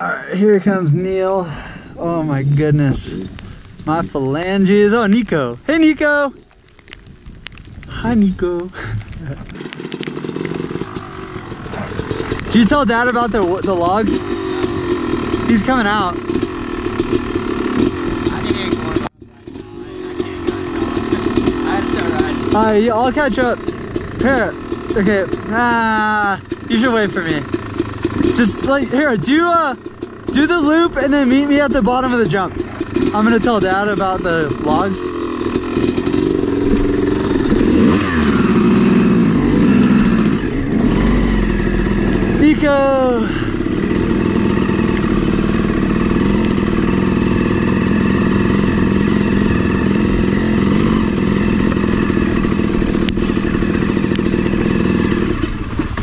All right, here comes Neil. Oh my goodness. My phalanges. Oh, Nico. Hey, Nico. Hi, Nico. Did you tell Dad about the the logs? He's coming out. Uh, I'll catch up. Here. Okay. Nah. You should wait for me. Just like here, do uh do the loop and then meet me at the bottom of the jump. I'm gonna tell dad about the logs. Nico!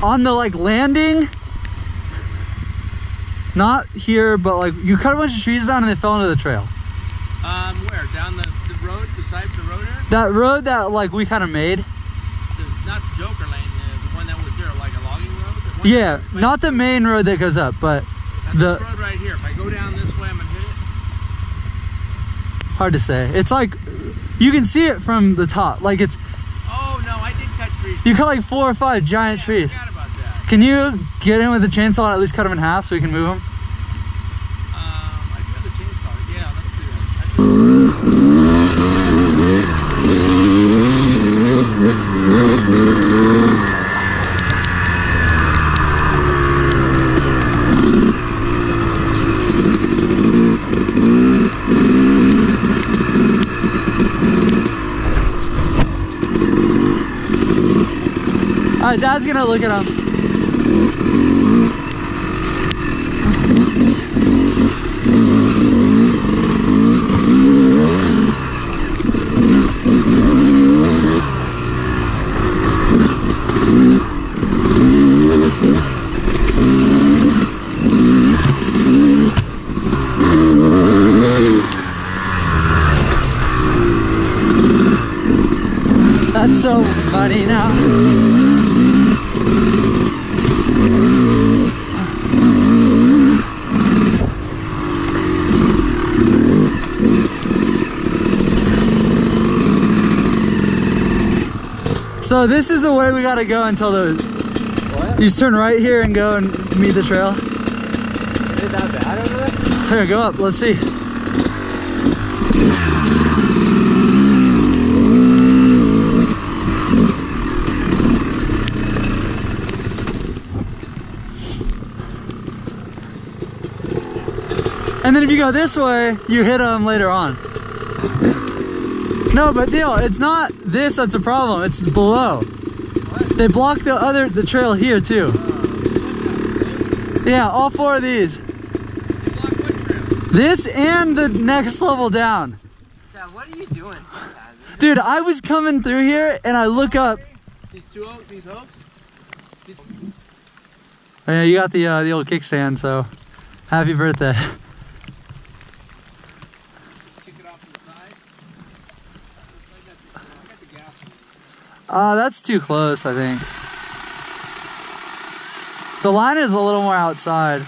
On the like landing, not here, but like you cut a bunch of trees down and they fell into the trail. Um, where? Down the, the road, the side of the road there? That road that like we kind of made. The, not Joker Lane, the, the one that was there, like a logging road? Yeah, that- not the main road that goes up, but the- this road right here. If I go down this way, I'm gonna hit it. hard to say. It's like you can see it from the top. Like it's Oh, no, I did cut trees. you cut like four or five giant yeah, trees. Can you get in with the chainsaw and at least cut them in half so we can move right, Dad's gonna look at them. That's so funny now. So this is the way we gotta go until the. You just turn right here and go and meet the trail. Is it that bad over there? Here, go up. Let's see. And then if you go this way, you hit them later on. No, but Neil, it's not this that's a problem. It's below. They block the other the trail here too. Yeah, all four of these. They block what trail? This and the next level down. Yeah, what are you doing? Dude, I was coming through here and I look up. These two oaks, these oaks? These, Oh, yeah, you got the uh, the old kickstand, so happy birthday. kick it off to the side. This side got this- I got the gas one. Uh, that's too close, I think. The line is a little more outside.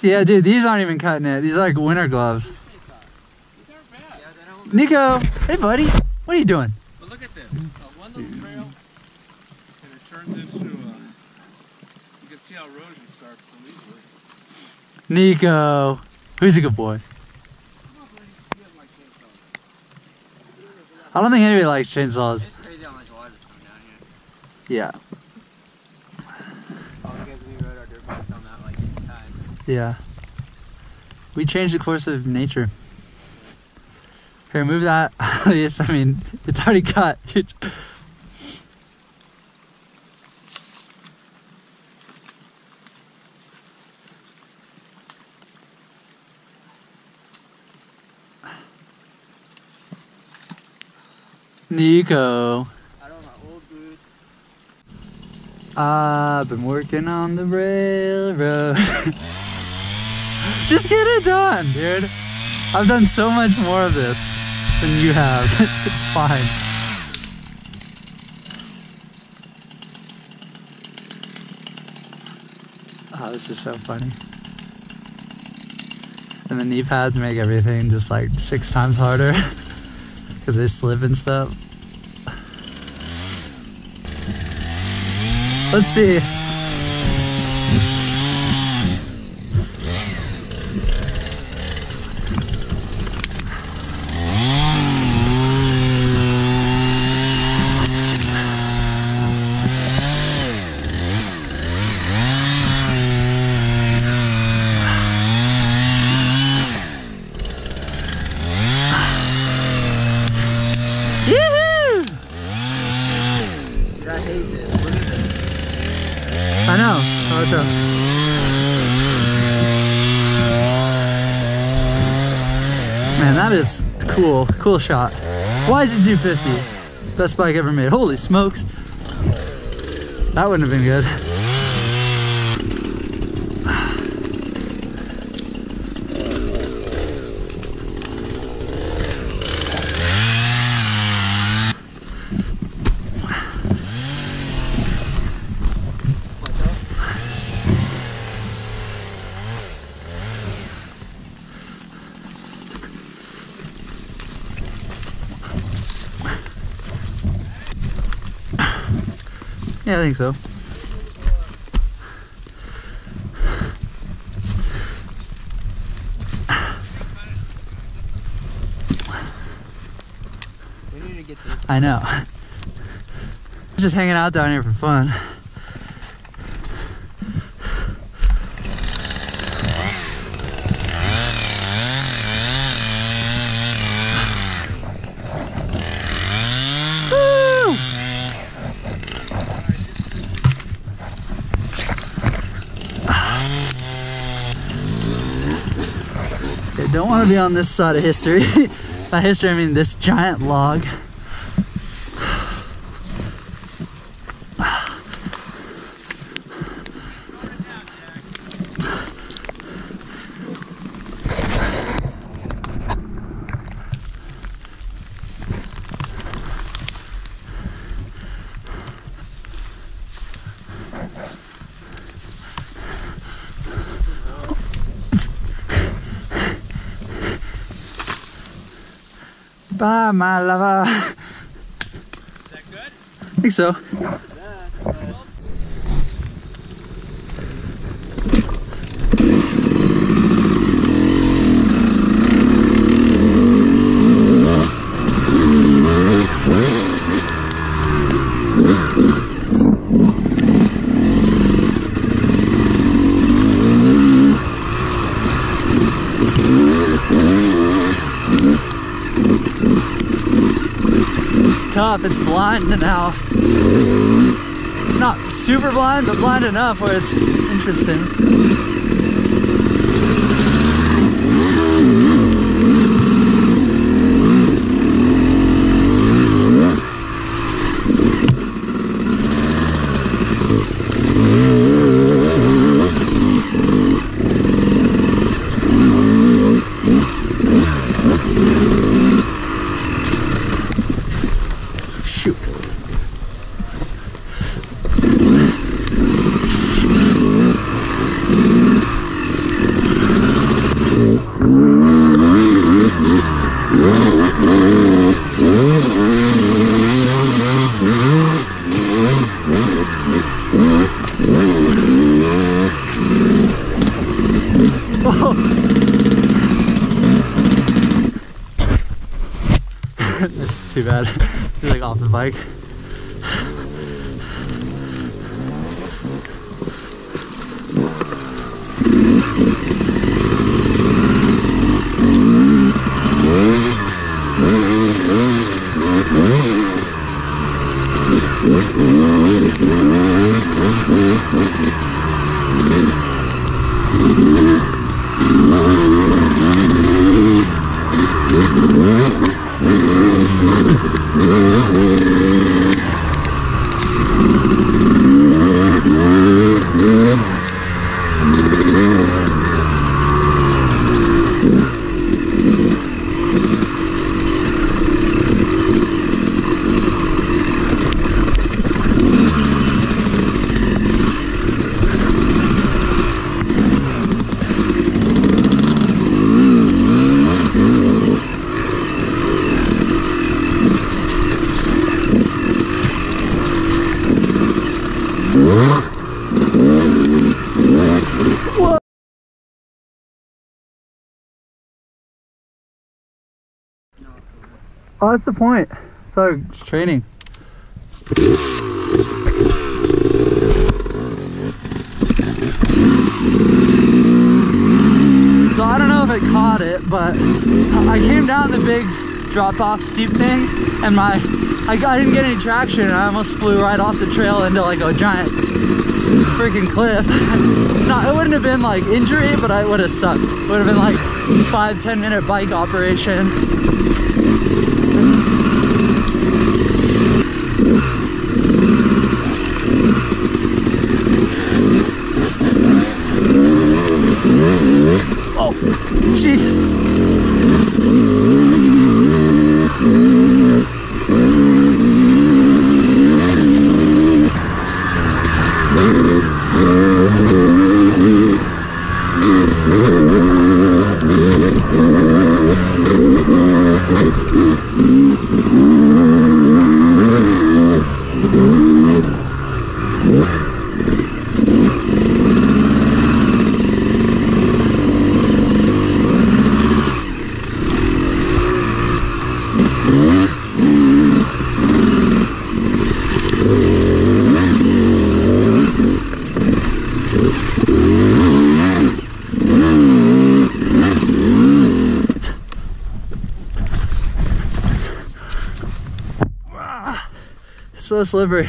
Yeah, dude, these aren't even cutting it. These are like winter gloves. Nico, hey buddy, what are you doing? But look at this. Uh, one little trail, and it turns into a. Nico, who's a good boy? I don't think anybody likes chainsaws. Yeah, yeah. We changed the course of nature. Here, move that. I mean, it's already cut. Nico. I don't know, old boots. I've been working on the railroad. Just get it done, dude. I've done so much more of this than you have. it's fine. Oh, this is so funny. And the knee pads make everything just like six times harder because they slip and stuff. Let's see. Yoo-hoo! I hate this. Look at this. I know. Naruto. Man, that is cool. Cool shot. YZ250. Best bike ever made. Holy smokes. That wouldn't have been good. Think so. We need to get this. I know. Just hanging out down here for fun. Want to be on this side of history. By history, I mean this giant log. My lover. Is that good? I think so. It's. It's blind now. Not super blind, but blind enough where it's interesting. Oh, that's the point. So it's training. So I don't know if it caught it, but I came down the big drop off steep thing and my I, I didn't get any traction and I almost flew right off the trail into like a giant freaking cliff. it wouldn't have been like injury, but I would have sucked. It would have been like five, 10 minute bike operation. Oh, jeez. So slippery.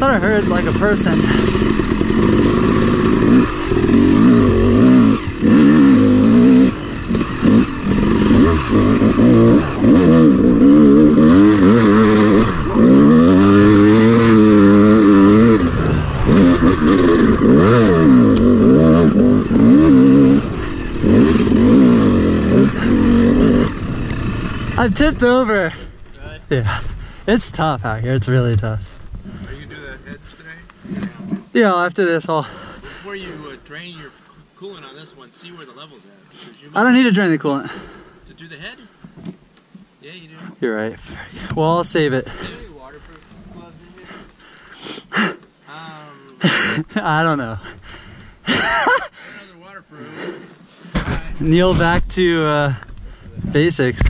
I heard like a person. I've tipped over. Really? Yeah. It's tough out here. It's really tough. Are you gonna do the heads today? Yeah, after this, I'll. Before you uh, drain your coolant on this one, see where the level's at. I don't need to drain the coolant. to do the head. Yeah, you do. You're right. Well, I'll save it. Is there any waterproof gloves in here? Um, I don't know. another waterproof. Bye. Neil back to uh, basics.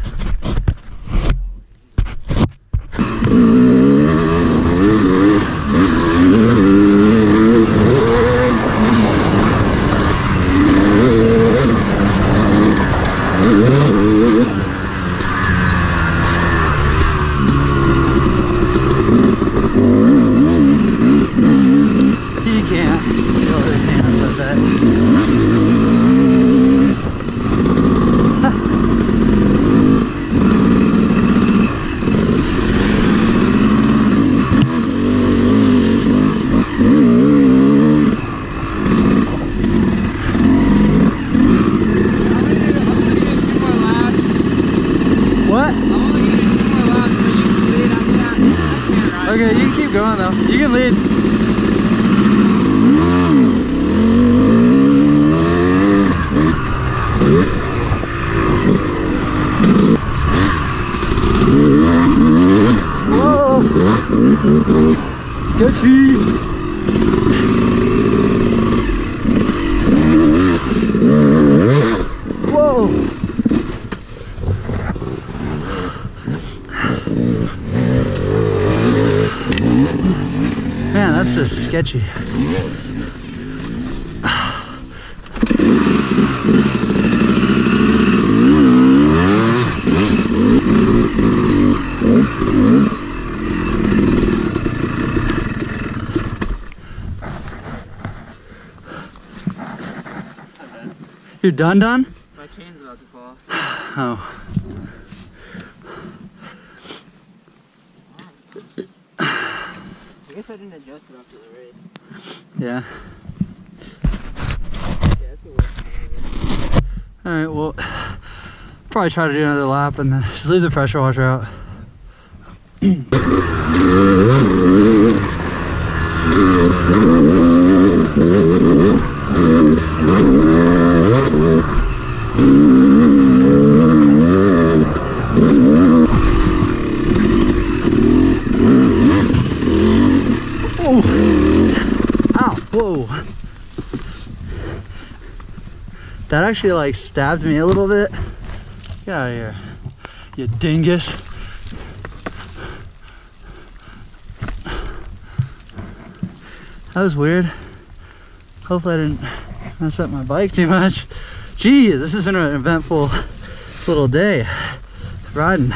He can't feel his hands, I bet. What? Okay, you can keep going though. You can lead. Whoa! Sketchy! Whoa! Man, that's just sketchy. You're done done? My chain's about to fall. Oh. Guess I didn't adjust it after the race. Yeah. Yeah, that's the worst. Alright, well probably try to do another lap and then just leave the pressure washer out. That actually like stabbed me a little bit. Get out of here, you dingus. That was weird. Hopefully I didn't mess up my bike too much. Geez, this has been an eventful little day riding.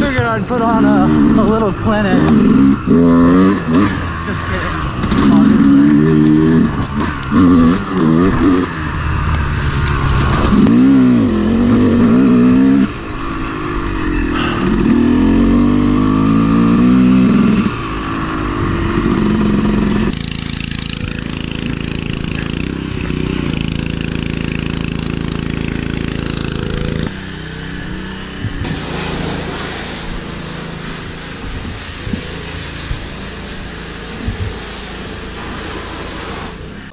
Figured I'd put on a, a little clinic. Just kidding, obviously.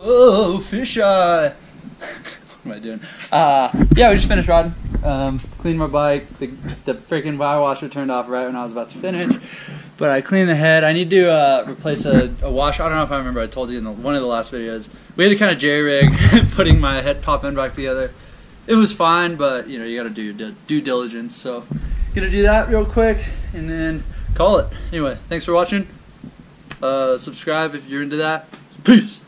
Oh, fish eye. what am I doing? Uh, yeah, we just finished riding. Um, cleaned my bike. The, the freaking wire washer turned off right when I was about to finish. But I cleaned the head. I need to uh, replace a, a washer. I don't know if I remember. I told you in the, one of the last videos. We had to kind of jerry rig putting my head top end back together. It was fine, but you know you got to do due, due diligence. So gonna do that real quick and then call it. Anyway, thanks for watching. Uh, subscribe if you're into that. Peace.